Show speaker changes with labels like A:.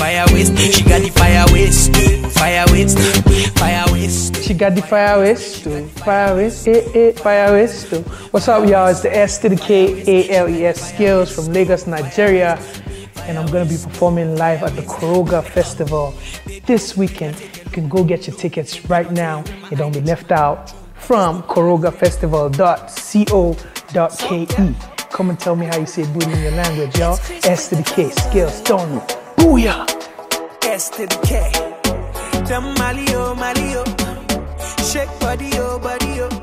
A: fire waste. She got the fire waste, fire waste, fire waste.
B: She got the fire waste. Fire waste, eh, eh, fire waste. What's up, y'all? It's the S to the K A L E S Skales from Lagos, Nigeria. And I'm gonna be performing live at the Koroga Festival this weekend. You can go get your tickets right now. You don't be left out from korogafestival.co.ke. Come and tell me how you say booty in your language, y'all. S to the K, Skales, don't. Booyah!
A: S to the K. Them Mali, oh, Mali, oh. Shake body, oh, body, oh.